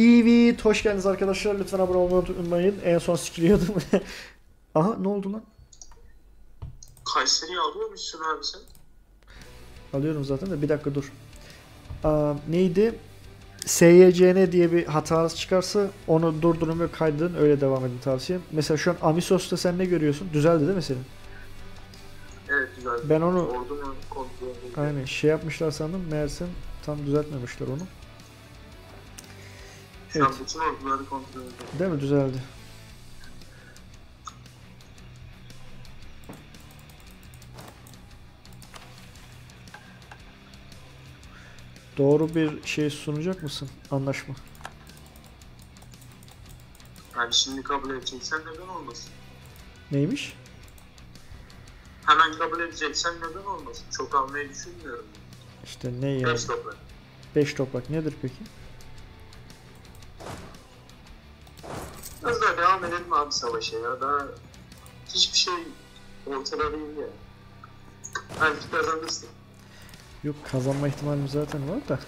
Evet hoş geldiniz arkadaşlar. Lütfen abone olmayı unutmayın. En son sikiliyordum. Aha ne oldu lan? Kayseri'yi alıyor musun abi sen? Alıyorum zaten de bir dakika dur. Aa, neydi? SYCN diye bir hatanız çıkarsa onu durdurun ve kaydedin öyle devam edin tavsiyem. Mesela şu an Amisos'ta sen ne görüyorsun? Düzeldi değil mi senin? Evet güzel. Ben onu-. Aynen şey yapmışlar sandım. Meğersem tam düzeltmemişler onu. Şu an Evet. bütün orduları kontrol ediyor. Değil mi? Düzeldi. Doğru bir şey sunacak mısın? Anlaşma. Yani şimdi kabul edeceksen neden olmasın? Neymiş? Hemen kabul edeceksen neden olmasın? Çok almayı düşünmüyorum. İşte ne yani? Beş toprak. 5 toprak nedir peki? Biraz daha devam edelim abi savaşa ya. Daha hiçbir şey ortada değil ya. Belki kazanırsın. Yok kazanma ihtimalim zaten var da.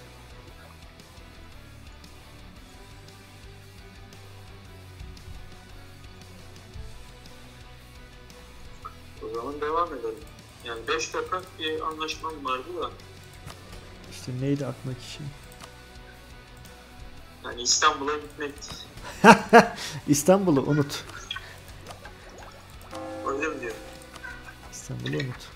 O zaman devam edelim. Yani 5 toprak bir anlaşmam vardı da. İşte neydi aklındaki şey? Yani İstanbul'a gitmekti. İstanbul'u unut. Öyle mi diyor? İstanbul'u unut.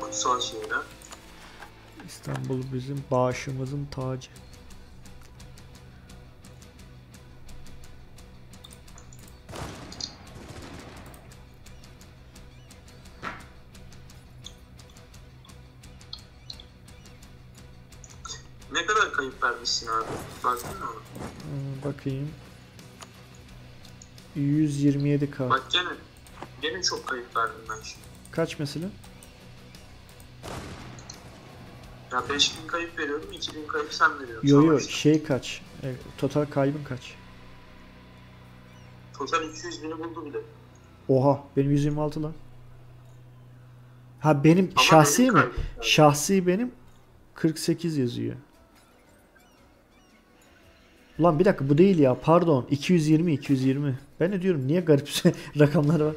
Kutsal şehir. İstanbul bizim bağışımızın tacı. Bakayım. 127k. Bak gene, gene çok kayıp verdim ben şimdi. Kaç mesela? Ya 5000 kayıp veriyorum, 2000 kayıp sen veriyorsun. Yo yo şey kaç? E, total kaybın kaç? Total 200 bini buldu bile. Oha benim 126 lan. Ha benim Ama şahsi benim mi? kaybım yani. Şahsi benim 48 yazıyor. Ulan bir dakika bu değil ya pardon 220 220. Ben ne diyorum niye garip rakamlar var?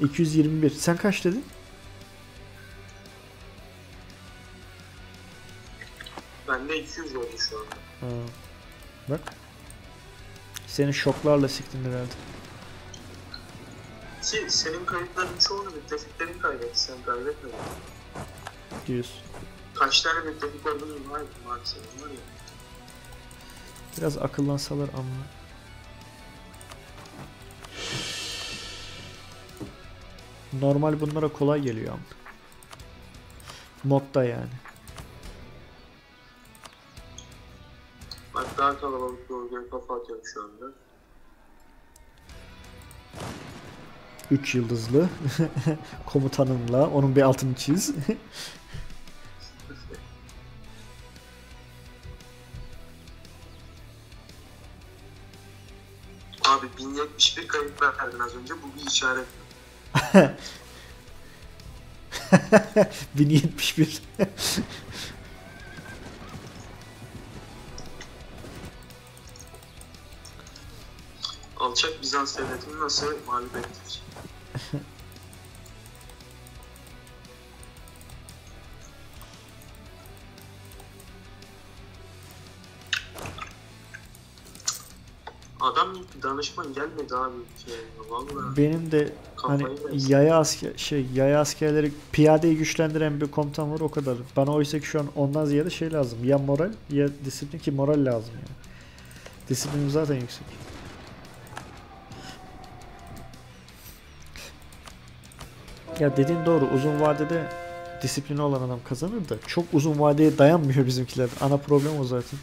221. Sen kaç dedin? Bende 200 oldu şu anda. Ha. Bak. Seni şoklarla siktin herhalde. Ki senin kayıpların çoğunu müttefiklerin kaybetti, sen kaybetmedin. Diyorsun. Kaç tane müttefik olduğunu var maalesef var ya. Biraz akıllansalar ama. Normal bunlara kolay geliyor ama. Modda yani. Bak daha kalabalık bir orduya kafa atıyorum şu anda. 3 yıldızlı komutanınla onun bir altını çiz. Abi 1071 kayıp verdin az önce, bu bir işaret. 1071. Alçak Bizans devletini nasıl mağlup ettik? Adam danışman gelmedi abi. Vallahi Benim de hani yersin. yaya asker şey yaya askerleri piyadeyi güçlendiren bir komutan var o kadar. Bana oysa ki şu an ondan ziyade şey lazım. Ya moral ya disiplin ki moral lazım yani. Disiplinim zaten yüksek. Ya dediğin doğru uzun vadede disiplini olan adam kazanır da çok uzun vadeye dayanmıyor bizimkiler. Ana problem o zaten.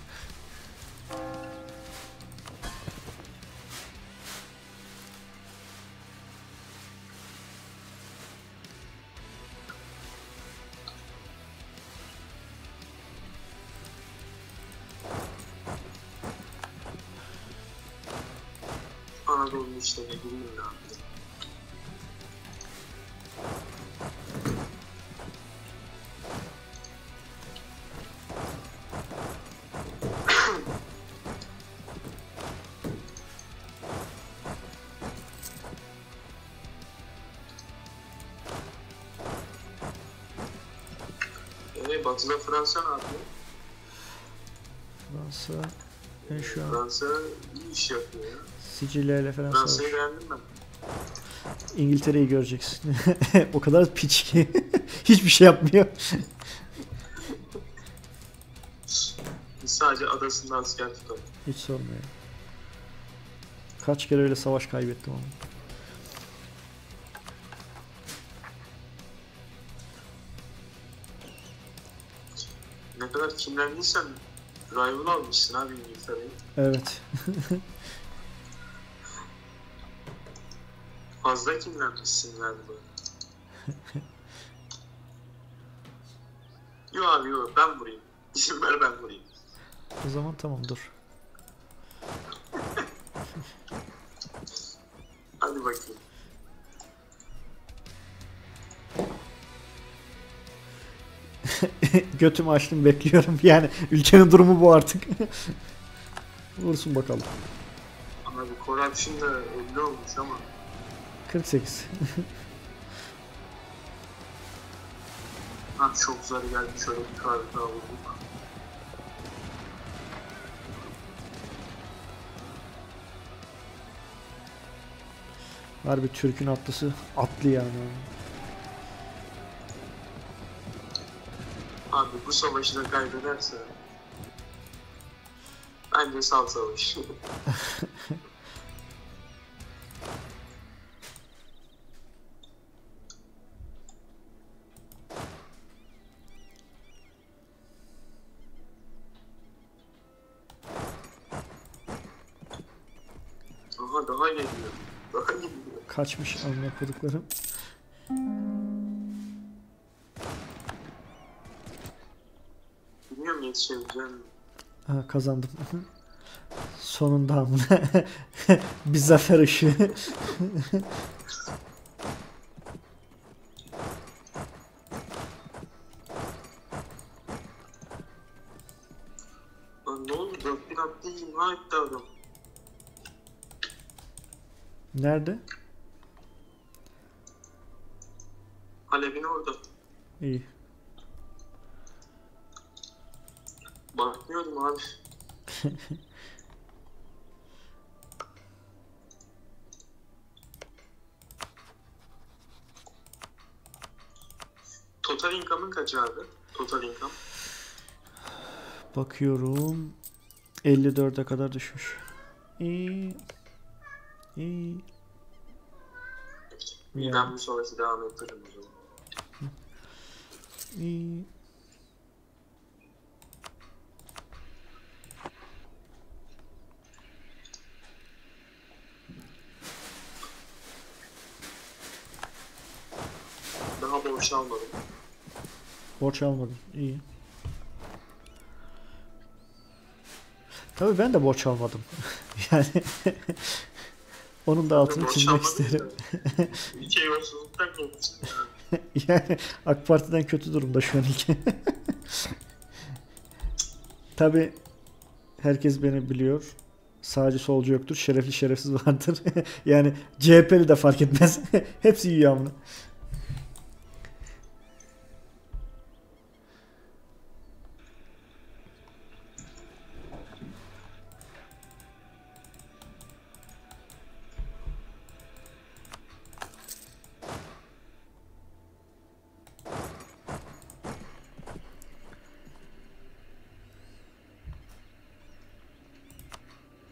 Batı'da Fransa ne yapıyor? Fransa ben şu an Fransa iyi iş yapıyor ya. Sicilya ile Fransa. Fransa'yı beğendim ben. İngiltere'yi göreceksin. o kadar piç ki hiçbir şey yapmıyor. Biz sadece adasında asker tutalım. Hiç sorma ya. Kaç kere öyle savaş kaybettim ama. Kinlendiysen rival almışsın abi İngiltere'yi. Evet. Fazla kinlenmişsin galiba. yo abi yo ben vurayım. İzin ver ben vurayım. O zaman tamam dur. Hadi bakayım. Götümü açtım bekliyorum. Yani ülkenin durumu bu artık. Vursun bakalım. Abi corruption da 50 olmuş ama 48. ha çok zor geldi şöyle bir kahve daha vurduk. Harbi Türk'ün atlısı atlı yani. Abi bu savaşı da kaybederse bence sal savaş. Aha daha geliyor. Daha geliyor. Kaçmış amına koduklarım. Mi? Ha, kazandım. Sonunda amına. bir zafer ışığı. Ne oldu? 4000 attı imha etti adam. Nerede? Halep'in orada. İyi. Abi. Total income'ın kaç abi? Total income. Bakıyorum. 54'e kadar düşmüş. İyi. İyi. Ben Yani, bu savaşı devam ettiririm o zaman. iyi. Daha borç almadım. Borç almadım. İyi. Tabii ben de borç almadım. yani onun da altını Borç çizmek isterim. Ülke yolsuzluktan korkmuşsun ya. yani AK Parti'den kötü durumda şu an ülke. Tabii herkes beni biliyor. Sağcı solcu yoktur. Şerefli şerefsiz vardır. yani CHP'li de fark etmez. Hepsi yiyor amına.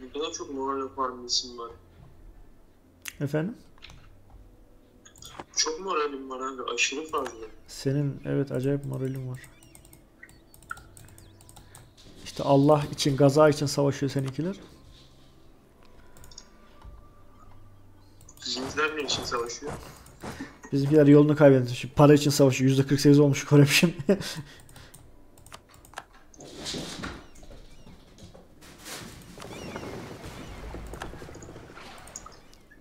Ne kadar çok moral yapan bir isim var. Efendim? Çok moralim var abi. Aşırı fazla. Senin evet acayip moralin var. İşte Allah için, gaza için savaşıyor seninkiler. Bizimkiler ne için savaşıyor? Bizimkiler yolunu kaybetmiş. Para için savaşıyor. %48 olmuş corruption.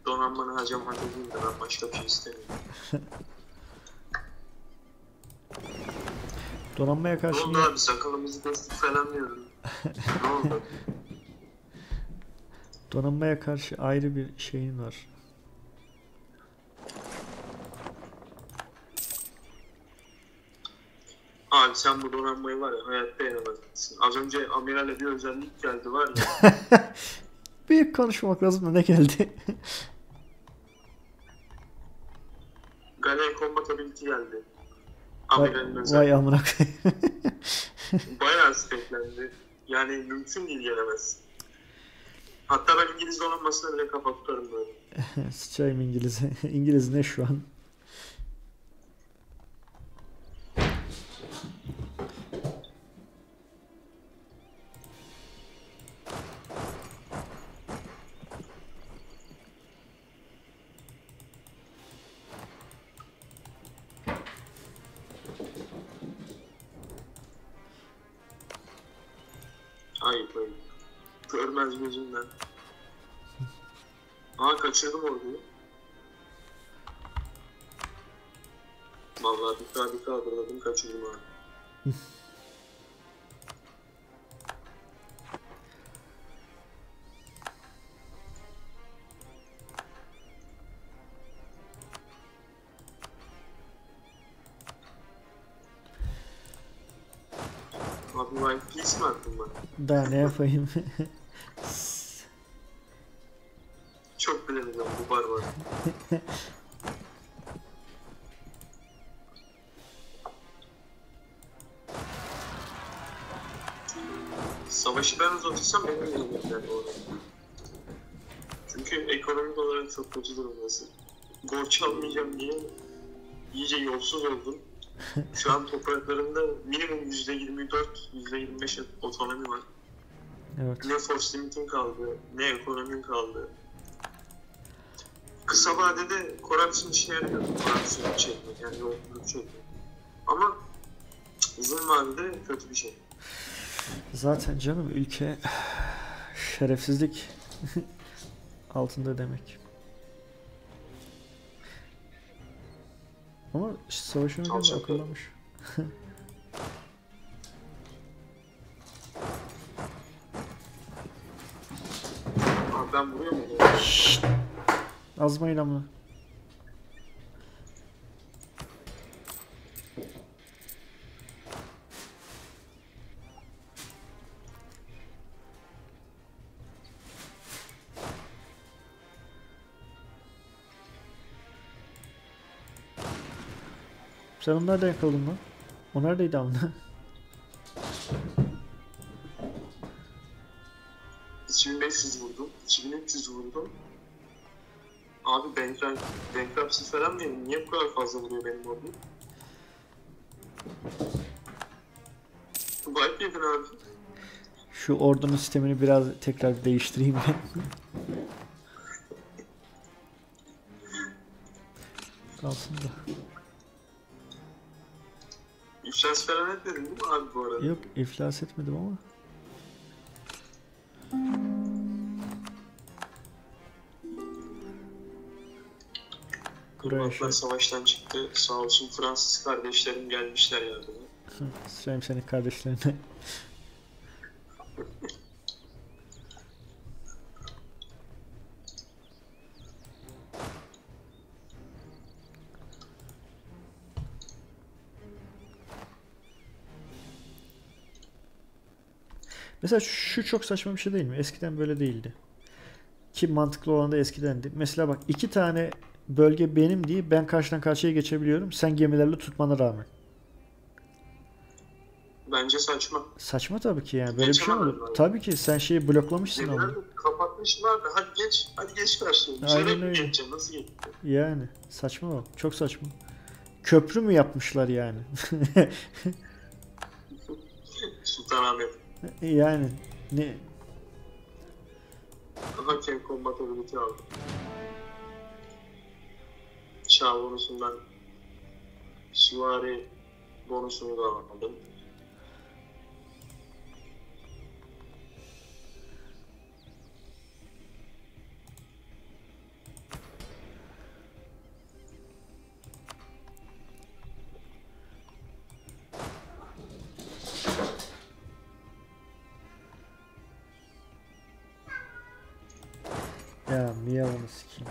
Donanmanı harcamak değil de ben başka bir şey istemiyorum. Ne karşı oldu niye- abi sakalımızı kestik falan diyordun. ne oldu? donanmaya karşı ayrı bir şeyin var. Abi Abi sen bu donanmayı var ya hayatta yenemezsin. Az önce amirale bir özellik geldi var ya. Büyük konuşmak lazım da ne geldi? Vay, Amiralin vay amına koyayım. Bayağı speklendi. Yani mümkün değil yenemezsin. Hatta ben İngiliz donanmasını bile kapatırım böyle. Sıçayım İngiliz'e. İngiliz ne şu an? Bir kaldırdım kaçırdım abi. Abi White Peace mi attın bana? Daha ne yapayım? Çünkü ekonomik olarak çok kötü durumdasın. Borç almayacağım diye iyice yolsuz oldum. Şu an topraklarında minimum %24, %25 otonomi var. evet. Ne force limitin kaldı, ne ekonomin kaldı. Kısa vadede corruption işe yarıyor. Corruption çekmek, yani yolculuk çekmek. Ama uzun vadede kötü bir şey. Zaten canım ülke şerefsizlik altında demek. Ama savaş yönetimi de Alçak. akıllamış. Abi ben vuruyor? Azmayın ama. Sen onu nereden yakaladın lan? O neredeydi amına? 2500 vurdum, 2300 vurdum. Abi bankrupt, bankruptcy falan değil. Niye bu kadar fazla vuruyor benim ordum? Wipe yedin abi. Şu ordunun sistemini biraz tekrar değiştireyim ben. Kalsın da. İflas falan etmedin değil mi abi bu arada? Yok iflas etmedim ama. Hırvatlar şöyle. savaştan çıktı. Sağ olsun Fransız kardeşlerim gelmişler yardıma. Sıçrayım senin kardeşlerine. Mesela şu çok saçma bir şey değil mi? Eskiden böyle değildi. Ki mantıklı olan da eskidendi. Mesela bak iki tane bölge benim diye ben karşıdan karşıya geçebiliyorum. Sen gemilerle tutmana rağmen. Bence saçma. Saçma tabii ki yani. Böyle bir şey Geçemem olur? Tabii ki sen şeyi bloklamışsın ama. kapatmışlar da hadi geç, hadi geç karşıya. Aynen Aynen öyle. geçeceğim, nasıl geçeceğim? Yani saçma o. Çok saçma. Köprü mü yapmışlar yani? Sultanahmet. Yani ne Hakem combat ability aldı. Şah bonusundan süvari bonusunu da aldım.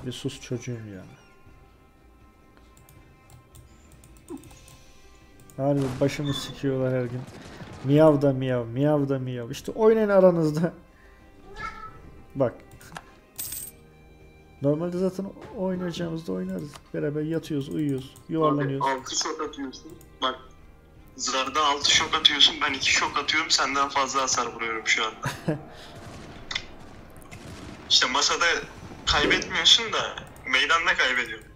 Bir sus çocuğum ya. Harbi başımı sikiyorlar her gün. Miyav da miyav, miyav da miyav. İşte oynayın aranızda. Bak. Normalde zaten oynayacağımızda oynarız. Beraber yatıyoruz, uyuyoruz, yuvarlanıyoruz. Abi 6 şok atıyorsun. Bak Zarda 6 şok atıyorsun. Ben 2 şok atıyorum. Senden fazla hasar vuruyorum şu anda. işte masada kaybetmiyorsun da meydanda kaybediyorsun.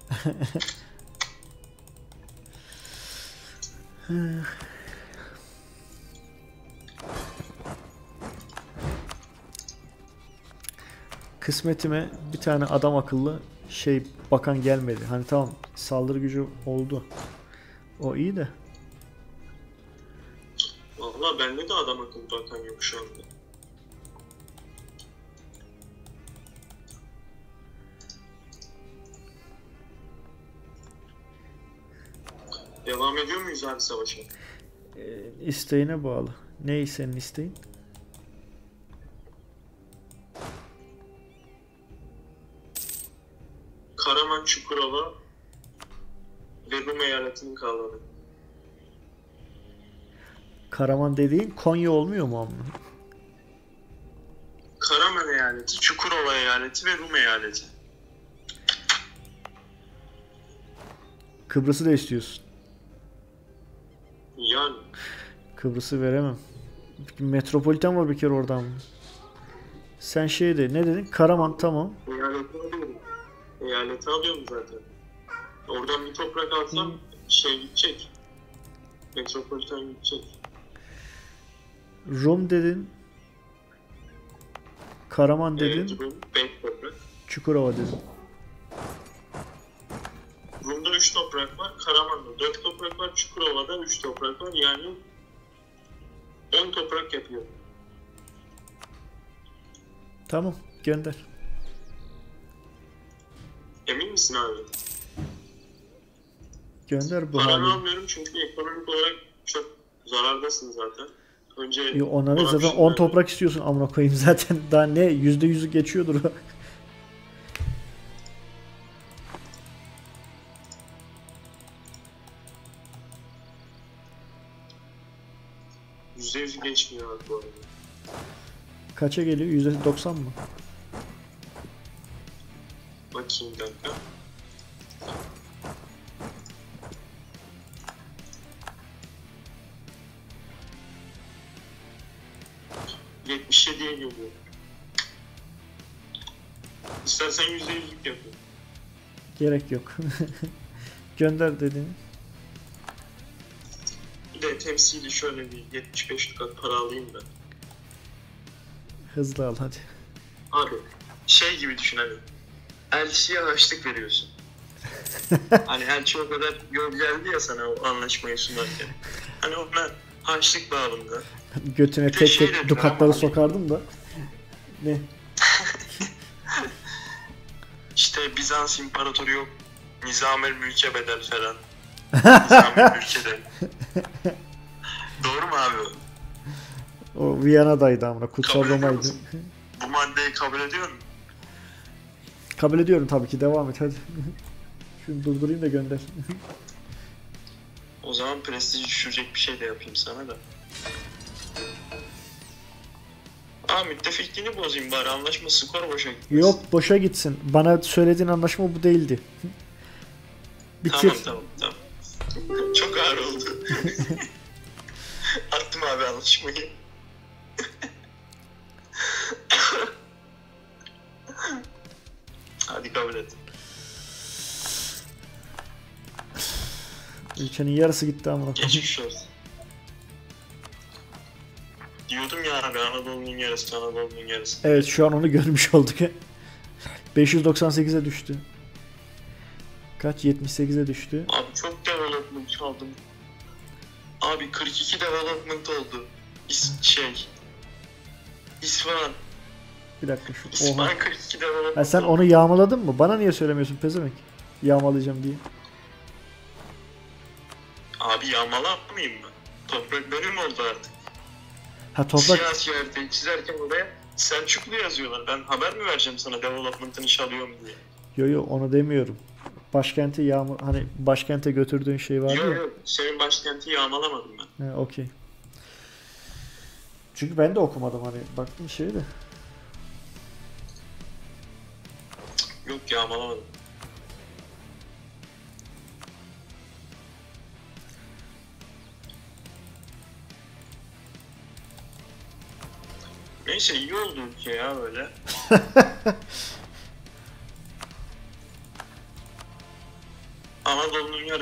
Kısmetime bir tane adam akıllı şey bakan gelmedi. Hani tamam saldırı gücü oldu. O iyi de. Valla bende de adam akıllı bakan yok şu anda. Devam ediyor muyuz abi savaşa? e, isteğine bağlı. Ne senin isteğin? Karaman Çukurova ve Rum eyaletinin kavramı. Karaman dediğin Konya olmuyor mu amma? Karaman eyaleti, Çukurova eyaleti ve Rum eyaleti. Kıbrıs'ı da istiyorsun. Yani Kıbrıs'ı veremem. Metropoliten var bir kere oradan. Sen şey de ne dedin? Karaman tamam. eyaleti alıyorum. Eyaleti alıyorum zaten. Oradan bir toprak alsam şey gidecek. Metropoliten gidecek. Rum dedin. Karaman dedin. Evet, Rum 5 toprak. Çukurova dedin. Rum'da 3 toprak var. Karaman'da 4 toprak var. Çukurova'da 3 toprak var. Yani 10 toprak yapıyor. Tamam gönder. Emin misin abi? Gönder bu Paranı haliyle. almıyorum çünkü ekonomik olarak çok zarardasın zaten. Önce Yo, onlara zaten şey 10 ver. toprak istiyorsun amına koyayım zaten. Daha ne %100'ü geçiyordur o. geçmiyor abi bu arada. Kaça geliyor? %90 mı? Bakayım bir dakika. ...77'ye geliyor. İstersen %100'lük yapayım. Gerek yok. gönder dedin. Bir de temsili şöyle bir 75 dukat para alayım da. Hızlı al hadi. Abi şey gibi düşün hani. Elçiye harçlık veriyorsun. hani elçi o kadar yol geldi ya sana o anlaşmayı sunarken. Hani ona harçlık bağımında. Götüne tek şey tek dukatları ama- sokardım da. Ne? İşte Bizans İmparatoru yok. Nizamül Mülke bedel falan. Mülke'de. Doğru mu abi? O Viyana'daydı amına. Kutsal Kabul ediyor Roma'ydı. musun? Bu maddeyi kabul ediyor musun? Kabul ediyorum tabii ki. Devam et hadi. Şunu durdurayım da gönder. O zaman prestiji düşürecek bir şey de yapayım sana da. Aa müttefikliğini bozayım bari anlaşma skor boşa gitmesin. Yok boşa gitsin. Bana söylediğin anlaşma bu değildi. Bitir. Tamam tamam tamam. Çok ağır oldu. Attım abi anlaşmayı. Hadi kabul et. Ülkenin yarısı gitti amına. Geçmiş olsun. Diyordum ya abi Anadolu'nun yarısı Anadolu'nun yarısı. Evet şu an onu görmüş olduk. 598'e düştü. Kaç? 78'e düştü. Abi çok development çaldım. Abi 42 development oldu. İs şey. İsfahan. Bir dakika şu. Oha. İsfahan 42 development Ha, sen oldu. onu yağmaladın mı? Bana niye söylemiyorsun pezevenk? Yağmalayacağım diye. Abi yağmalamayayım mı? Toprak benim oldu artık. Ha toprak Siyasi haritayı çizerken oraya Selçuklu yazıyorlar. Ben haber mi vereceğim sana development'ını çalıyorum diye. Yo yo onu demiyorum. Başkenti yağmur hani başkente götürdüğün şey vardı Yok ya. yok senin başkenti yağmalamadım ben. He, okey. Çünkü ben de okumadım hani baktım şeye de. Yok yağmalamadım. Neyse iyi oldu ülke ya öyle.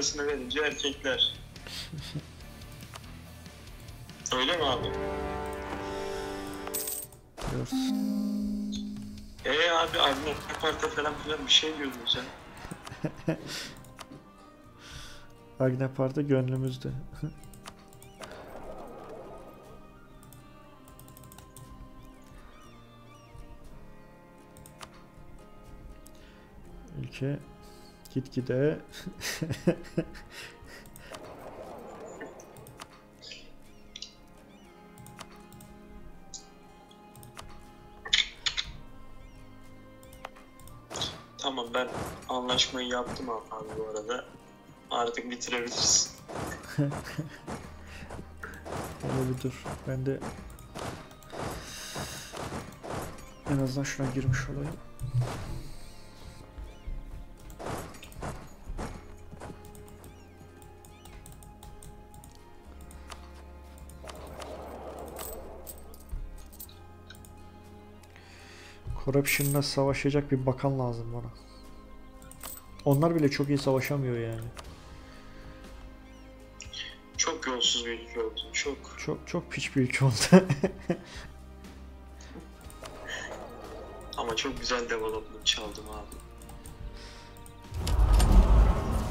Yarısını verince erkekler. Öyle mi abi? Diyoruz. Ee abi Avni Park'a falan filan bir şey diyordun sen. Agnepar'da gönlümüzde. Ülke gitgide Tamam ben anlaşmayı yaptım abi bu arada. Artık bitirebiliriz. öyle bir dur. Ben de en azından şuna girmiş olayım. Corruption'la savaşacak bir bakan lazım bana. Onlar bile çok iyi savaşamıyor yani. Çok yolsuz bir ülke oldu. Çok. Çok çok piç bir ülke oldu. Ama çok güzel development çaldım abi.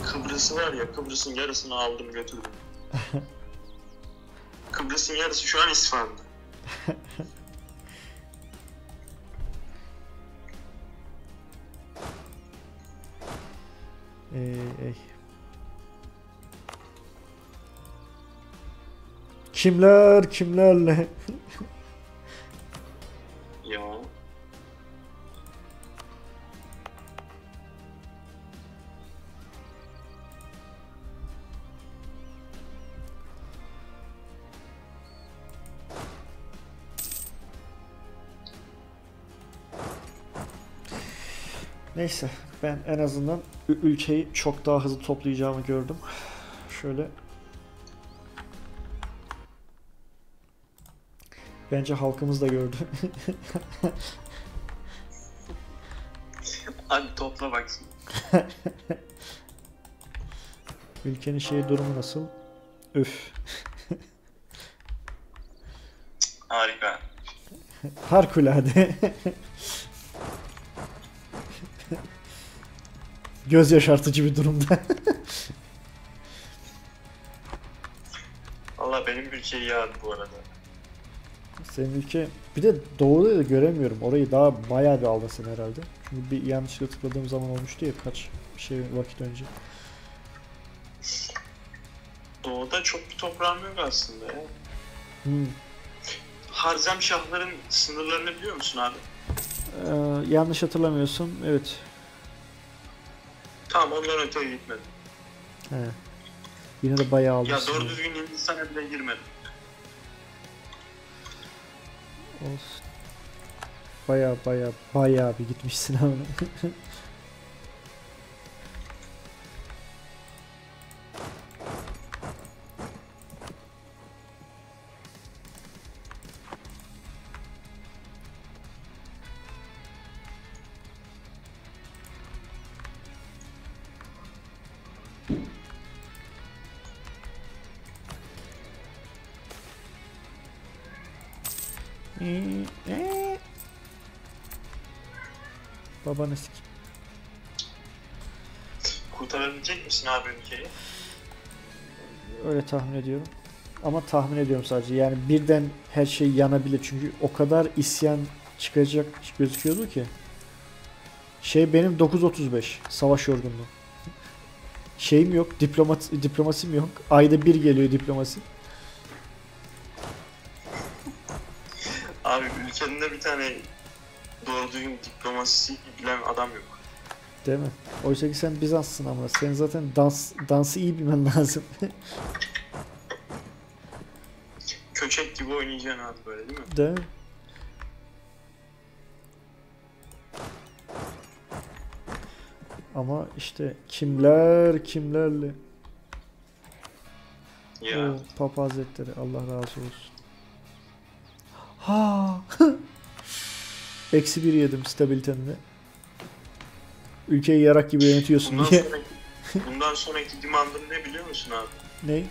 Kıbrıs'ı var ya Kıbrıs'ın yarısını aldım götürdüm. Kıbrıs'ın yarısı şu an İsfahan'da. Ey, ey. Kimler kimlerle? Ya. Neyse ben en azından ülkeyi çok daha hızlı toplayacağımı gördüm. Şöyle Bence halkımız da gördü. Hadi topla baksın. Ülkenin şey durumu nasıl? Üf. Harika. Harikulade. Göz yaşartıcı bir durumda. Valla benim ülkeyi yağdı bu arada. Senin ülke bir de doğuda da göremiyorum. Orayı daha bayağı bir aldın sen herhalde. Çünkü bir yanlışlıkla tıkladığım zaman olmuştu ya kaç şey vakit önce. Doğuda çok bir toprağım yok aslında ya. Hmm. Harzem Şahların sınırlarını biliyor musun abi? Ee, yanlış hatırlamıyorsam evet. Tamam ondan öteye gitmedim. He. Yine de bayağı aldın. Ya doğru düzgün Hindistan'a bile girmedim. Olsun. Bayağı bayağı bayağı bir gitmişsin abi. Babanı sik. Kurtarabilecek misin abi ülkeyi? Öyle tahmin ediyorum. Ama tahmin ediyorum sadece. Yani birden her şey yanabilir. Çünkü o kadar isyan çıkacak gözüküyordu ki. Şey benim 9.35 savaş yorgunluğu. Şeyim yok, diplomat diplomasim yok. Ayda bir geliyor diplomasi. Abi ülkenin de bir tane doğru düzgün diplomasisi bilen adam yok. Değil mi? Oysa ki sen Bizanssın ama senin zaten dans dansı iyi bilmen lazım. Köçek gibi oynayacaksın abi böyle değil mi? Değil mi? Ama işte kimler kimlerle. Ya. O Papa Hazretleri Allah razı olsun. Ha. Eksi bir yedim stabilitemde. Ülkeyi yarak gibi yönetiyorsun Bundan diye. sonraki, bundan sonraki demandım ne biliyor musun abi? Ne?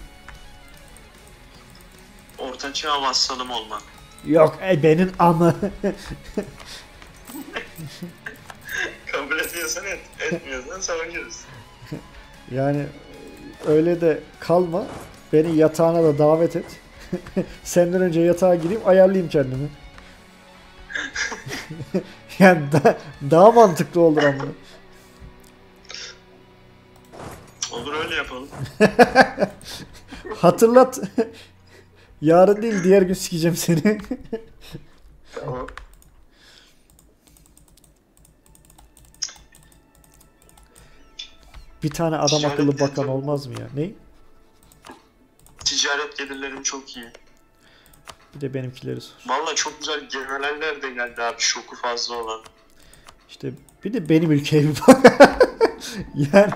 Ortaçağ vassalım olmak. Yok e, benim amı. Kabul ediyorsan et, etmiyorsan savaşırız. yani öyle de kalma. Beni yatağına da davet et. Senden önce yatağa gireyim ayarlayayım kendimi. yani da- daha mantıklı olur ama. Olur öyle yapalım. Hatırlat. Yarın değil diğer gün sikeceğim seni. Tamam. Bir tane adam Ticaret akıllı bakan olmaz mı ya? Ne? Ticaret gelirlerim çok iyi. Bir de benimkileri sor. Valla çok güzel generaller de geldi abi şoku fazla olan. İşte bir de benim ülkeye bir bak. yani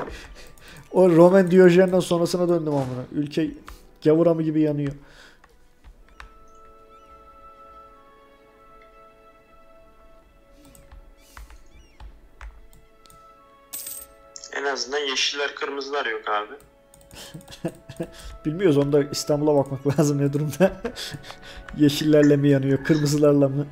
o Roman Diyojen'den sonrasına döndüm amına. Ülke gavuramı gibi yanıyor. En azından yeşiller kırmızılar yok abi. Bilmiyoruz onda İstanbul'a bakmak lazım ne durumda. Yeşillerle mi yanıyor, kırmızılarla mı?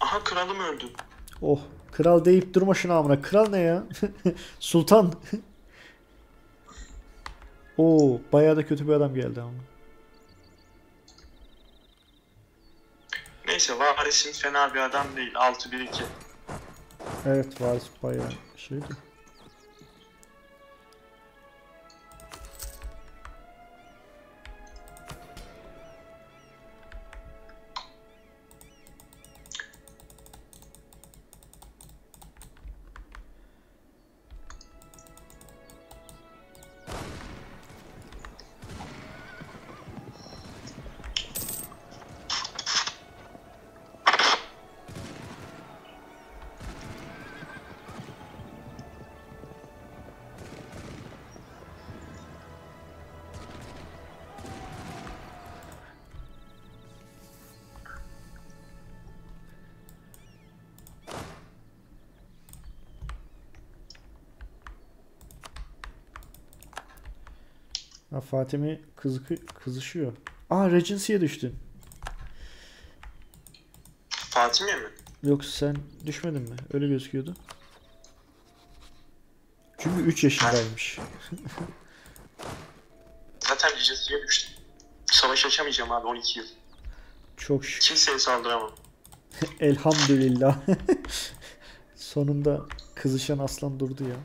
Aha kralım öldü. Oh, kral deyip durma şuna amına. Kral ne ya? Sultan. Oo, bayağı da kötü bir adam geldi ama. Neyse varisim fena bir adam değil. 6-1-2. Evet, varis bayağı şeydi. Fatih'e kızı kızışıyor. Aa Regency'ye düştün. Fatih'e mi? Yoksa sen düşmedin mi? Öyle gözüküyordu. Çünkü 3 yaşındaymış. Zaten Regency'ye düştüm. Savaş açamayacağım abi 12 yıl. Çok şükür. Kimseye saldıramam. Elhamdülillah. Sonunda kızışan aslan durdu ya.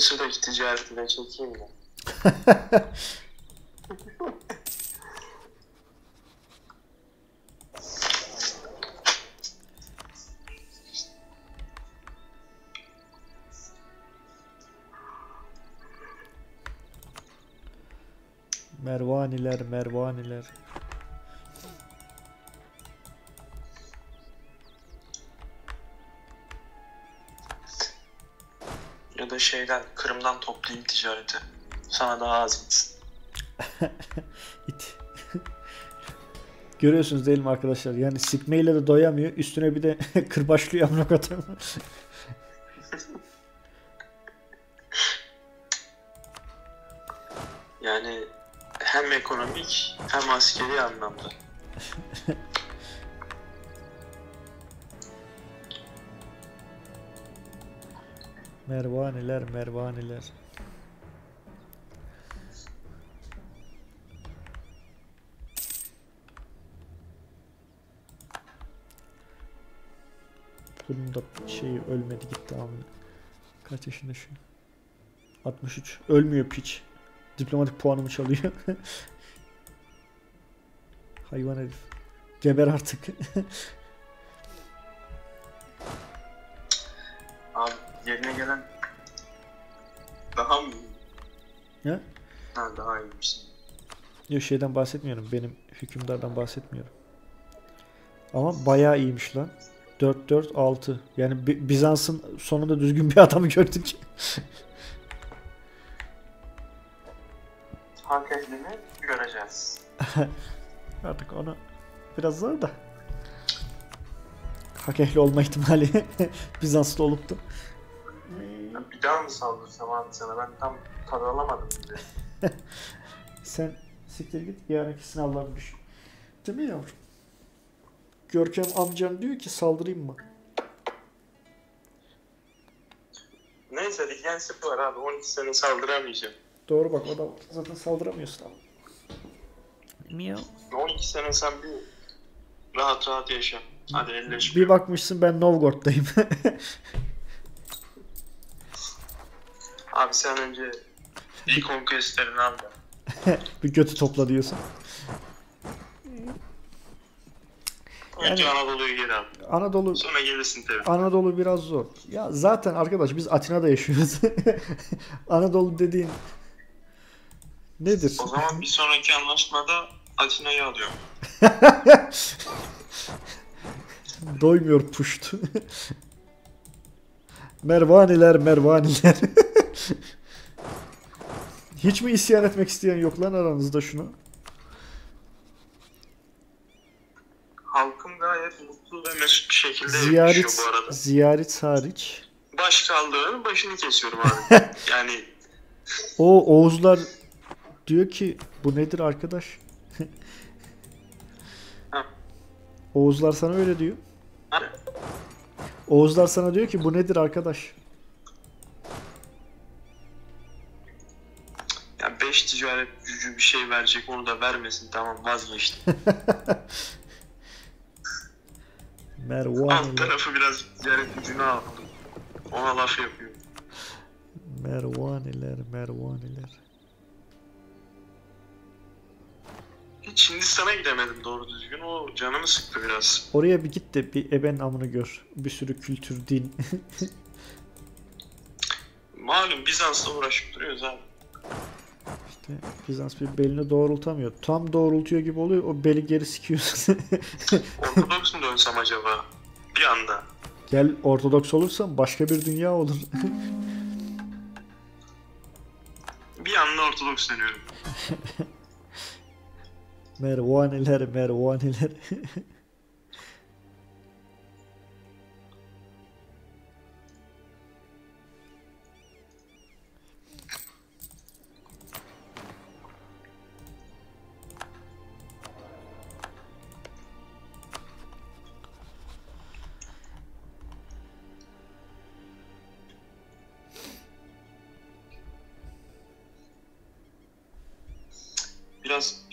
Şu Mısır'daki ticareti de çekeyim mi? Mervaniler, mervaniler. Şeyden Kırım'dan toplayayım ticareti. Sana daha az gitsin. İt. Görüyorsunuz değil mi arkadaşlar? Yani sikmeyle de doyamıyor. Üstüne bir de kırbaçlıyor amına koyayım. Yani hem ekonomik hem askeri anlamda. Mervaniler, mervaniler. Bunun da şeyi ölmedi gitti amına. Kaç yaşında şu? 63. Ölmüyor piç. Diplomatik puanımı çalıyor. Hayvan herif. Geber artık. gelen daha mı iyi? Ne? Ha daha iyiymiş. Yok şeyden bahsetmiyorum. Benim hükümdardan bahsetmiyorum. Ama bayağı iyiymiş lan. 4-4-6. Yani Bi- Bizans'ın sonunda düzgün bir adamı gördük. Halk ehlini göreceğiz. Artık onu biraz zor da. Hak ehli olma ihtimali Bizanslı olup da. Bir daha mı saldırsam abi sana? Ben tam tad alamadım bile. Sen siktir git yarınki sınavlarını düşün. Değil mi yavrum? Görkem amcan diyor ki saldırayım mı? Neyse Regency var abi. 12 sene saldıramayacağım. Doğru bak o da zaten saldıramıyorsun abi. Miyav. 12 sene sen bir rahat rahat yaşa. Hadi elleş. Bir bakmışsın ben Novgorod'dayım. Abi sen önce ilk conquestlerini al da. bir götü topla diyorsun. Önce Yani- Anadolu'yu geri al. Anadolu Sonra gelirsin tabii. Anadolu biraz zor. Ya zaten arkadaş biz Atina'da yaşıyoruz. Anadolu dediğin nedir? O zaman bir sonraki anlaşmada Atina'yı alıyorum. Doymuyor puşt. Mervaniler, mervaniler. Hiç mi isyan etmek isteyen yok lan aranızda şunu? Halkım gayet mutlu ve mesut bir şekilde Ziyaret, bu arada. ziyaret hariç. Başkaldığının başını kesiyorum abi. yani O Oğuzlar diyor ki bu nedir arkadaş? Oğuzlar sana öyle diyor. Oğuzlar sana diyor ki bu nedir arkadaş? ya 5 ticaret gücü bir şey verecek onu da vermesin tamam vazgeçtim. Alt Mervaniler, tarafı biraz ticaret gücünü aldım. Ona laf yapıyor. mervaniler, mervaniler. Hiç Hindistan'a gidemedim doğru düzgün. O canımı sıktı biraz. Oraya bir git de bir ebenin amını gör. Bir sürü kültür, din. Malum Bizans'la uğraşıp duruyoruz abi. İşte Bizans bir belini doğrultamıyor. Tam doğrultuyor gibi oluyor. O beli geri sikiyorsun. Ortodoks mu dönsem acaba? Bir anda. Gel Ortodoks olursan başka bir dünya olur. Bir anda Ortodoks dönüyorum. mervaniler, mervaniler.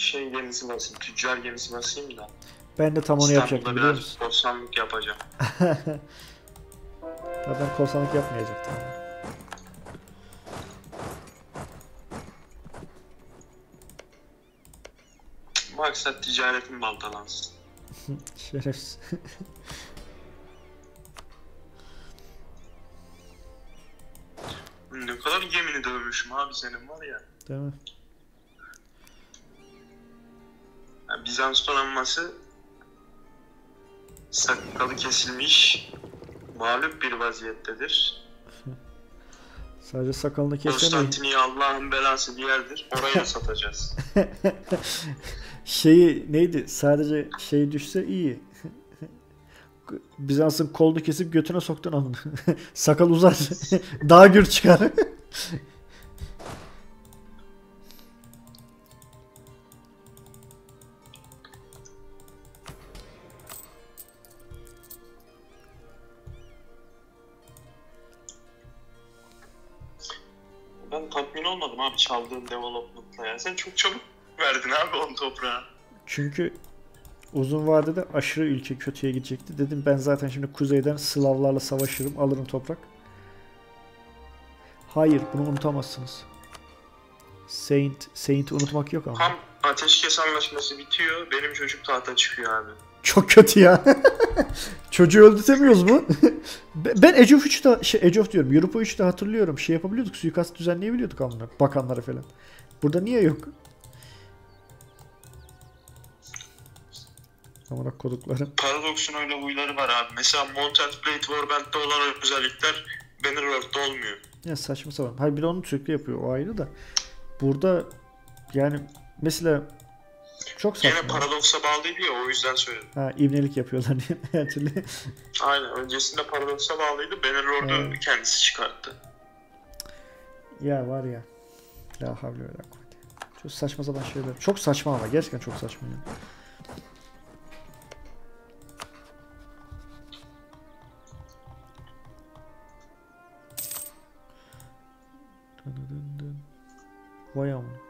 Şey gemisi basayım, tüccar gemisi basayım da. ben de tam onu yapacaktım İstanbul'da biliyor biraz musun? korsanlık yapacağım. Ya ben korsanlık yapmayacaktım. Maksat ticaretin baltalansın. Şerefsiz. Ne kadar gemini dövmüşüm abi senin var ya. Değil mi? Bizans donanması sakalı kesilmiş mağlup bir vaziyettedir. Sadece sakalını kesemeyin. Konstantiniye Allah'ın belası bir yerdir. Oraya satacağız. Şeyi neydi? Sadece şey düşse iyi. Bizans'ın kolunu kesip götüne soktun amına. Sakal uzar. Daha gür çıkar. Çaldığın development'la ya. Sen çok çabuk verdin abi onu toprağa. Çünkü uzun vadede aşırı ülke kötüye gidecekti. Dedim ben zaten şimdi kuzeyden Slavlarla savaşırım, alırım toprak. Hayır bunu unutamazsınız. Saint, Saint'i unutmak yok ama. Tam ateşkes anlaşması bitiyor. Benim çocuk tahta çıkıyor abi. Çok kötü ya. Çocuğu öldürtemiyoruz mu? Be- ben Age of 3'te şey Age of diyorum. Europa 3'te hatırlıyorum. Şey yapabiliyorduk. Suikast düzenleyebiliyorduk amına. Bakanlara falan. Burada niye yok? Amına koduklarım. Paradox'un öyle huyları var abi. Mesela Mounted Blade Warband'de olan özellikler Bannerlord'da olmuyor. Ya saçma sapan. Hayır bir de onu sürekli yapıyor. O ayrı da. Burada yani mesela çok Yine saçma. Paradox'a bağlıydı ya o yüzden söyledim. Ha ibnelik yapıyorlar diye her türlü. Aynen öncesinde Paradox'a bağlıydı. Bannerlord'u Evet. kendisi çıkarttı. ya var ya. La havle kuvvete. Çok saçma sapan şeyler. Çok saçma ama gerçekten çok saçma yani. Vay amına.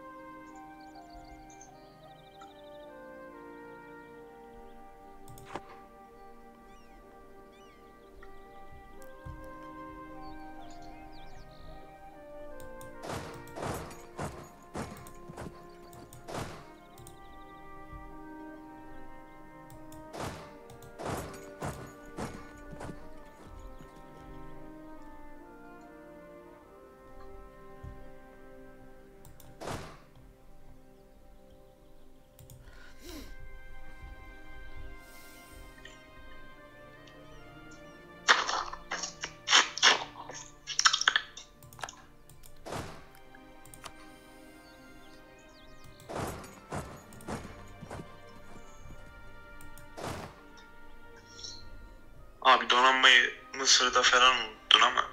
Mısır'da falan unuttun ama.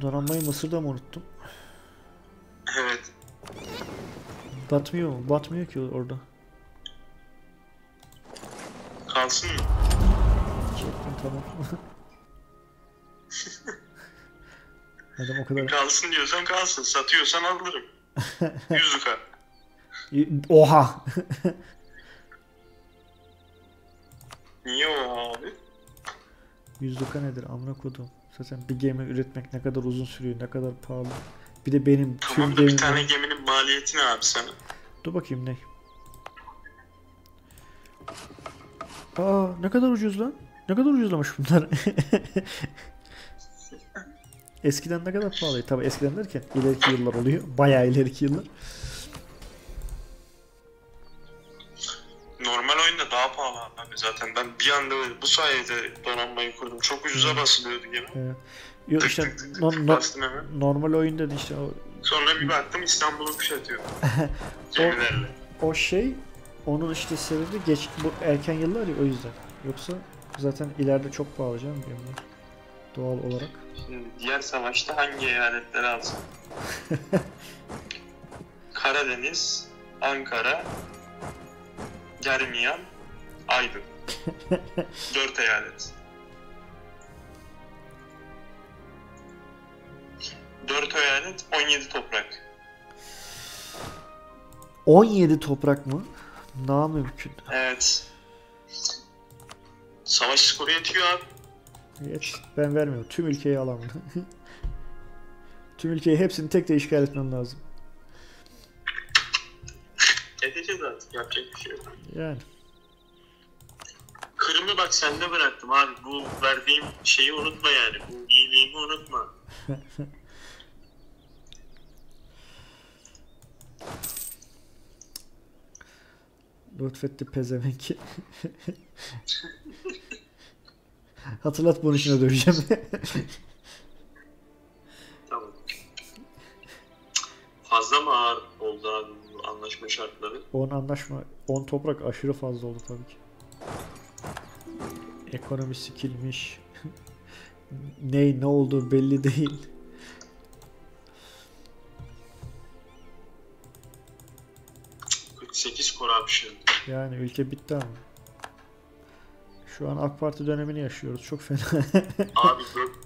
Donanmayı Mısır'da mı unuttum? Evet. Batmıyor mu? Batmıyor ki orada. Kalsın mı? Çektim tamam. Adam o kadar... Kalsın diyorsan kalsın. Satıyorsan alırım. 100'lük abi. Oha! Niye o abi? Yüzlüka nedir amına kodum. Zaten bir gemi üretmek ne kadar uzun sürüyor, ne kadar pahalı. Bir de benim tüm Tamam bir gemim... tane geminin maliyeti ne abi sana? Dur bakayım ne? Aa ne kadar ucuz lan? Ne kadar ucuzlamış bunlar. eskiden ne kadar pahalıydı? Tabi eskiden derken ileriki yıllar oluyor. Bayağı ileriki yıllar. Bir anda bu sayede donanmayı kurdum. Çok ucuza basılıyordu gemi. Ee, yok işte tık tık tık no- no- normal oyunda da işte o, Sonra bir baktım İstanbul'u kuşatıyor. Gemilerle. o şey onun işte sebebi geç bu erken yıllar ya o yüzden. Yoksa zaten ileride çok pahalı canım gemiler. Doğal olarak. Şimdi diğer savaşta hangi eyaletleri alsın? Karadeniz, Ankara, Germiyan, Aydın. Dört eyalet. Dört eyalet, 17 toprak. 17 toprak mı? Na mümkün. Evet. Savaş skoru yetiyor abi. Geç. Ben vermiyorum. Tüm ülkeyi alamam. Tüm ülkeyi hepsini tek de işgal etmem lazım. Edeceğiz artık yapacak bir şey yok. Yani. Kırım'ı bak sende bıraktım abi. Bu verdiğim şeyi unutma yani. Bu iyiliğimi unutma. Lütfetti pezevenki. Hatırlat bunun içine döveceğim. Tamam. Fazla mı ağır oldu abi bu anlaşma şartları? 10 anlaşma, 10 toprak aşırı fazla oldu tabii ki. Ekonomi sikilmiş. Ney ne olduğu belli değil. Cık, 48 corruption. Yani ülke bitti ama. Şu an AK Parti dönemini yaşıyoruz. Çok fena. Abi dört-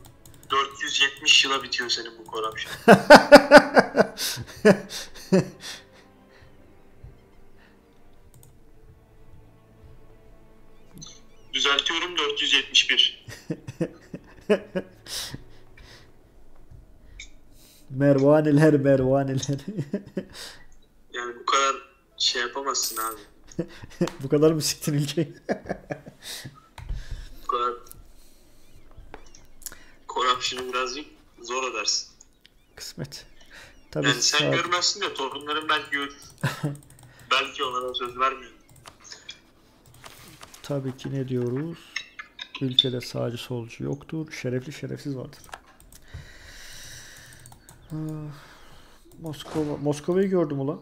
470 yıla bitiyor senin bu corruption. Düzeltiyorum 471. Mervaneler mervaneler. Yani bu kadar şey yapamazsın abi. Bu kadar mı siktin ülkeyi? Bu kadar corruption'ı birazcık zor edersin. Kısmet. Tabii Yani sen saat- görmezsin de torunların belki görür. belki onlara söz vermiyorum. Tabii ki ne diyoruz? Ülkede sağcı solcu yoktur. Şerefli şerefsiz vardır. Ah, Moskova. Moskova'yı gördüm ulan.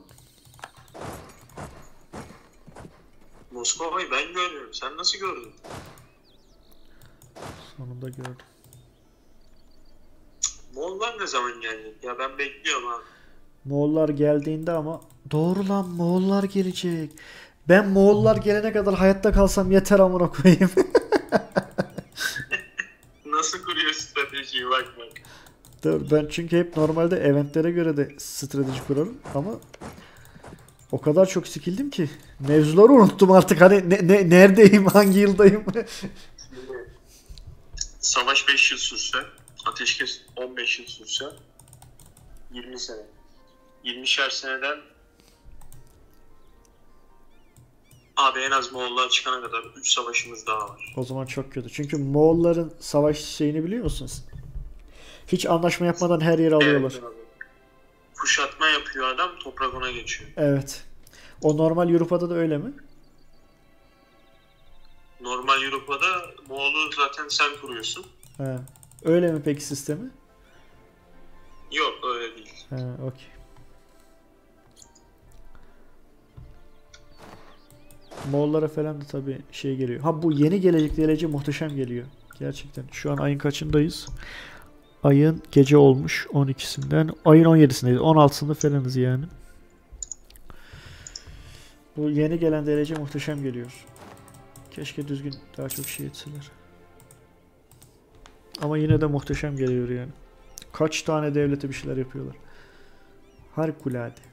Moskova'yı ben görmüyorum. Sen nasıl gördün? Sonunda gördüm. Moğollar ne zaman gelecek? Ya ben bekliyorum abi. Moğollar geldiğinde ama doğru lan Moğollar gelecek. Ben Moğollar gelene kadar hayatta kalsam yeter amına koyayım. Nasıl kuruyor stratejiyi bak bak. Dur, ben çünkü hep normalde eventlere göre de strateji kurarım ama o kadar çok sikildim ki mevzuları unuttum artık hani ne, ne- neredeyim hangi yıldayım Savaş 5 yıl sürse, ateşkes 15 yıl sürse 20 sene. 20'şer seneden Abi en az Moğollar çıkana kadar 3 savaşımız daha var. o zaman çok kötü çünkü Moğolların savaş şeyini biliyor musunuz? Hiç anlaşma yapmadan her yeri alıyorlar. Evet abi. Kuşatma yapıyor adam, toprak ona geçiyor. Evet. O normal Avrupa'da da öyle mi? Normal Avrupa'da Moğol'u zaten sen kuruyorsun. He. Öyle mi peki sistemi? Yok öyle değil. He, okey. Moğollara falan da tabii şey geliyor. Ha bu yeni gelecek DLC muhteşem geliyor. Gerçekten. Şu an ayın kaçındayız? Ayın gece olmuş 12'sinden. Ayın 17'sindeyiz. 16'sında falanız yani. Bu yeni gelen DLC muhteşem geliyor. Keşke düzgün daha çok şey etseler. Ama yine de muhteşem geliyor yani. Kaç tane devlete bir şeyler yapıyorlar. Harikulade.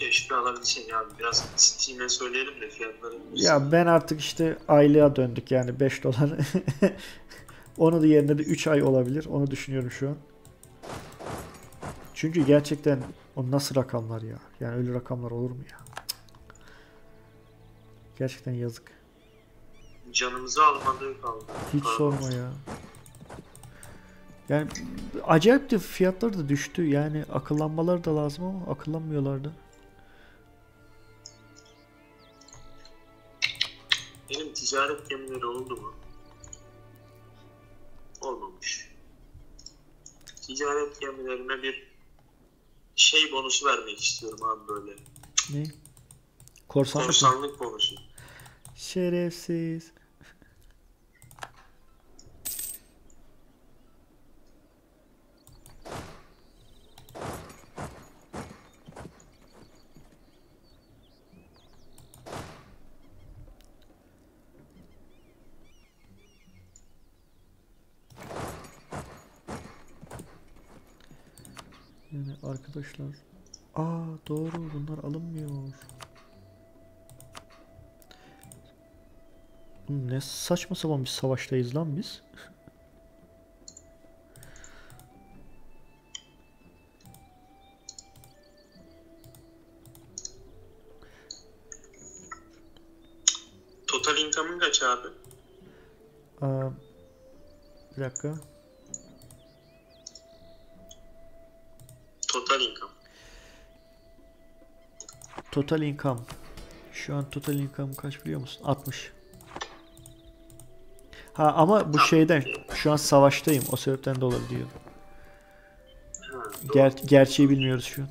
Keşke alabilsin ya. Biraz Steam'e söyleyelim de fiyatları. Ya ben artık işte aylığa döndük yani 5 dolar. Onu da yerine de 3 ay olabilir. Onu düşünüyorum şu an. Çünkü gerçekten o nasıl rakamlar ya? Yani öyle rakamlar olur mu ya? Gerçekten yazık. Canımızı almadığı kaldı. Hiç sorma ya. Yani acayip de fiyatlar da düştü. Yani akıllanmalar da lazım ama akıllanmıyorlar ticaret gemileri oldu mu? Olmamış. Ticaret gemilerine bir şey bonusu vermek istiyorum abi böyle. Ne? Korsanlık? Korsanlık bonusu. Şerefsiz. Yani arkadaşlar. Aa doğru bunlar alınmıyor. Ne saçma sapan bir savaştayız lan biz. Total income'ın kaç abi? Aa, bir dakika. Total income. Şu an total income kaç biliyor musun? 60. Ha ama bu şeyden şu an savaştayım. O sebepten. Ha, doğru. Ger gerçeği bilmiyoruz şu an.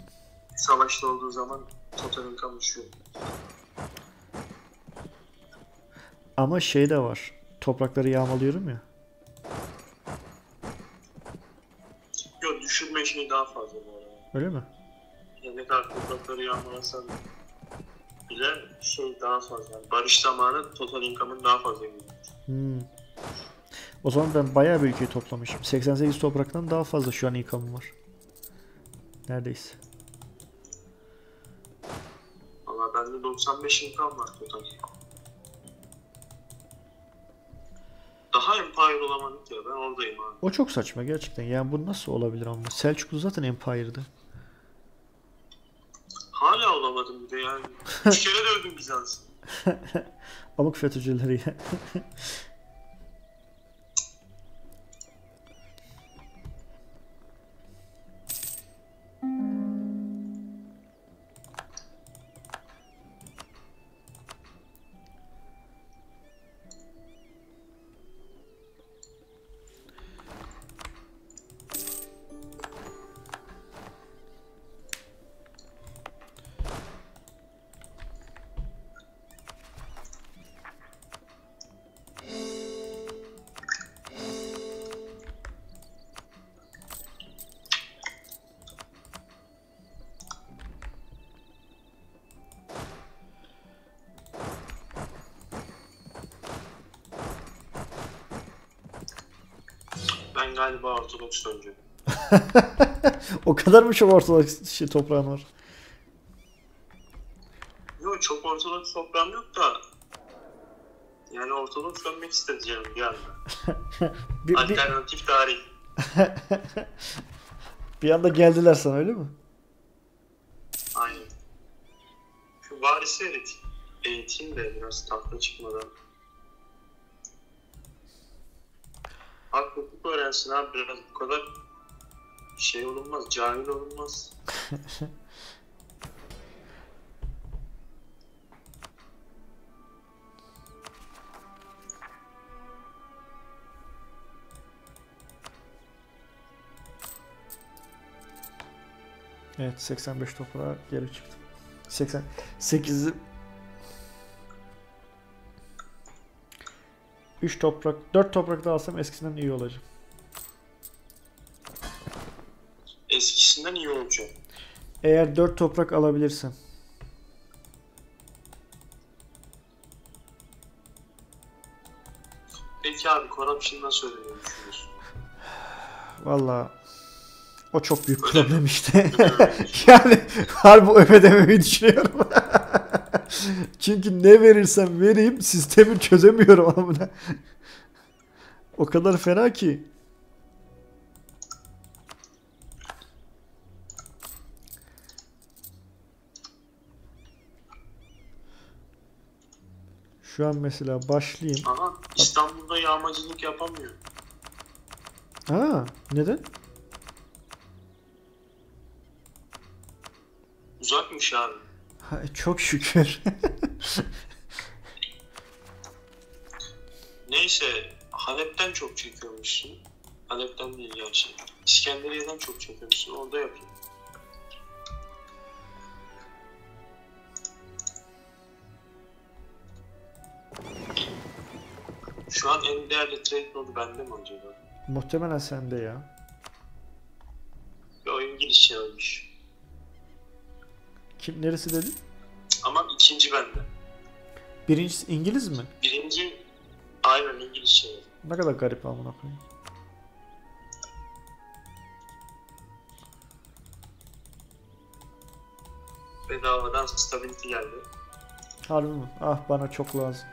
Savaşta olduğu zaman total income düşüyor. Ama şey de var. Toprakları yağmalıyorum ya. Yok düşürme şeyi daha fazla bu arada. Öyle mi? Yağmalasan bile şey daha fazla. Yani barış zamanı total income'ın daha fazla geliyor. Hmm. O zaman ben bayağı bir ülkeyi toplamışım. 88 topraktan daha fazla şu an income'ım var. Neredeyse. Valla bende 95 income var total. Daha Empire olamadık ya ben oradayım abi. O çok saçma gerçekten. Yani bu nasıl olabilir ama? Selçuklu zaten Empire'dı. Hala olamadım bir de yani. Üç kere dövdüm Bizans'ı. Amık FETÖ'cüleri Ben galiba Ortodoks döneceğim. o kadar mı çok ortodoks şey toprağın var? Yok çok Ortodoks toprağım yok da yani Ortodoks dönmek isteyeceğim bir anda. Bir, bir, Alternatif tarih. bir anda geldiler sana öyle mi? Aynen. Şu varisi eğit eğiteyim de biraz tahta çıkmadan. Hak hukuk öğrensin abi biraz bu kadar şey olunmaz, cahil olunmaz. Evet 85 toprağa geri çıktı. 88'i 3 toprak 4 toprak da alsam eskisinden iyi olacak. Eskisinden iyi olacak. Eğer 4 toprak alabilirsem. Peki abi corruption'dan söylemeyi düşünüyorsun. Valla o çok büyük problem işte. Ödemeyi yani harbi ödememeyi düşünüyorum. Çünkü ne verirsem vereyim sistemi çözemiyorum amına. o kadar fena ki. Şu an mesela başlayayım. Aha İstanbul'da yağmacılık yapamıyor. Aa, neden? Uzakmış abi. Çok şükür. Neyse Halep'ten çok çekiyormuşsun. Halep'ten değil gerçi. İskenderiye'den çok çekiyormuşsun. Orada yapayım. Şu an en değerli trade nodu bende mi acaba? Muhtemelen sende ya. Ve o İngilizce almış. Kim neresi dedi? Ama ikinci bende. Birincisi İngiliz mi? Birinci aynen İngilizce. Ne kadar garip amına koyayım. Bedavadan stability geldi. Harbi mi? Ah bana çok lazım.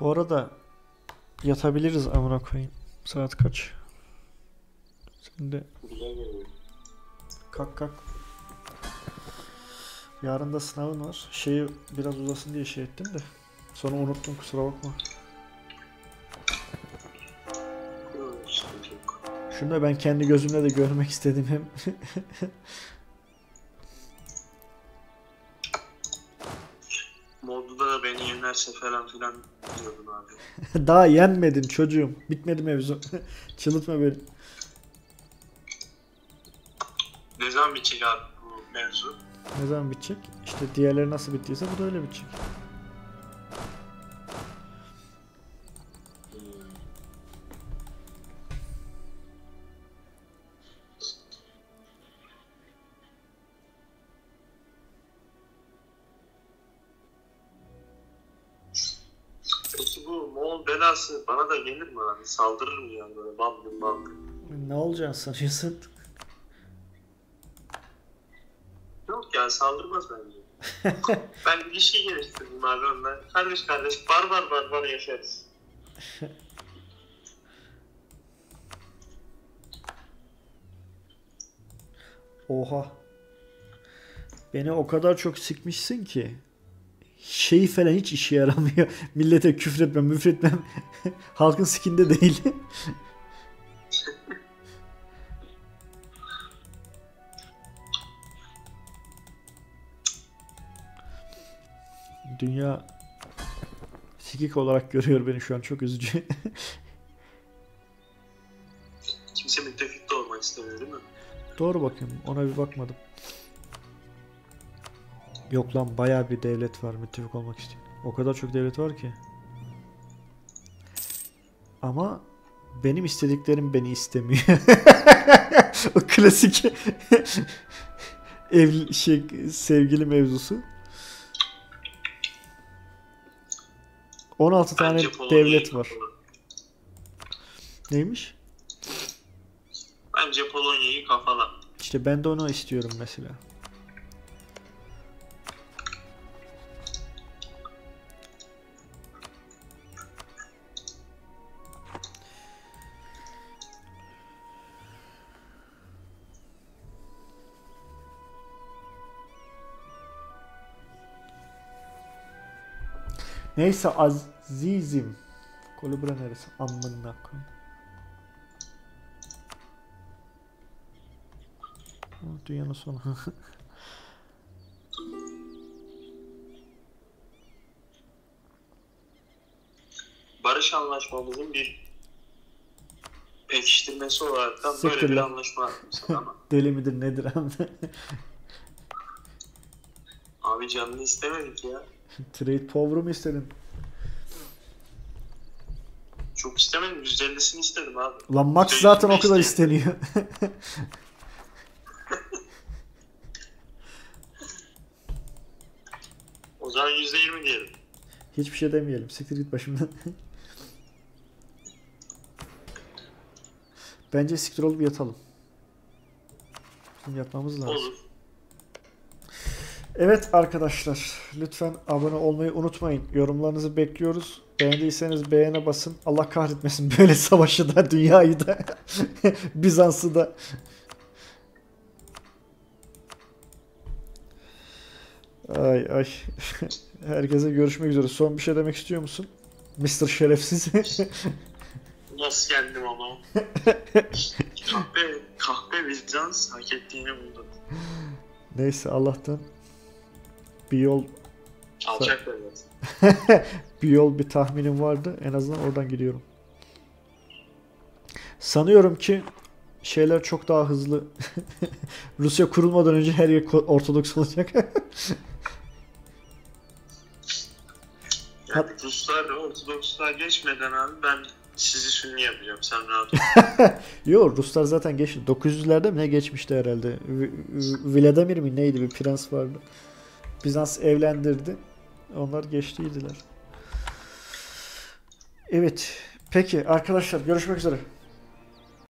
Bu arada yatabiliriz amına koyayım. Saat kaç? Sen de kalk kalk. Yarın da sınavın var. Şeyi biraz uzasın diye şey ettim de. Sonra unuttum kusura bakma. Şunu da ben kendi gözümle de görmek istedim hem. Modda da beni yener yenerse falan filan. Daha yenmedin çocuğum. Bitmedi mevzu. Çıldırtma beni. Ne zaman bitecek abi bu mevzu? Ne zaman bitecek? İşte diğerleri nasıl bittiyse bu da öyle bitecek. Saldırır mı yani böyle bam güm bam güm? Ne olacağını sanıyorsun? Yok ya saldırmaz bence. ben ilişki geliştirdim abi onunla. Kardeş kardeş barbar barbar yaşarız. Oha. Beni o kadar çok sıkmışsın ki. Şeyi falan hiç işe yaramıyor. Millete küfretmem, müfretmem. Halkın sikinde değil. Dünya sikik olarak görüyor beni şu an çok üzücü. Kimse müttefik de olmak istemiyor değil mi? Doğru bakayım. Ona bir bakmadım. Yok lan bayağı bir devlet var müttefik olmak isteyen. O kadar çok devlet var ki. Ama benim istediklerim beni istemiyor. o klasik ev şey sevgili mevzusu. 16 tane Bence Polonya'yı devlet var. Neymiş? Bence Polonya'yı kafala. İşte ben de onu istiyorum mesela. Neyse azizim. Kolibra neresi? Amına koyayım. Dünyanın sonu. Barış anlaşmamızın bir pekiştirmesi olarak da Siktir böyle bir lan. anlaşma ama. Deli midir nedir abi? Abi canını istemedik ya. Trade power'ı mı istedin? Çok istemedim. 150'sini istedim abi. Lan max zaten o kadar isteniyor. O zaman %20 diyelim. Hiçbir şey demeyelim. Siktir git başımdan. Bence siktir olup yatalım. Bizim yatmamız lazım. Olur. Evet arkadaşlar lütfen abone olmayı unutmayın. Yorumlarınızı bekliyoruz. Beğendiyseniz beğene basın. Allah kahretmesin böyle savaşı da dünyayı da Bizans'ı da. Ay ay. Herkese görüşmek üzere. Son bir şey demek istiyor musun? Mr. Şerefsiz. Nasıl yendim ama? kahpe, kahpe Bizans hak ettiğini buldu. Neyse Allah'tan bir yol Alçak bir yol bir tahminim vardı. En azından oradan gidiyorum. Sanıyorum ki şeyler çok daha hızlı. Rusya kurulmadan önce her yer Ortodoks olacak. Yani Ruslar Ortodokslar geçmeden abi ben sizi Sünni yapacağım. Sen rahat ol. Yo Ruslar zaten geçti. 900'lerde mi ne geçmişti herhalde. V- Vladimir mi neydi bir prens vardı. Bizans evlendirdi. Onlar geçtiydiler. Evet. Peki arkadaşlar görüşmek üzere.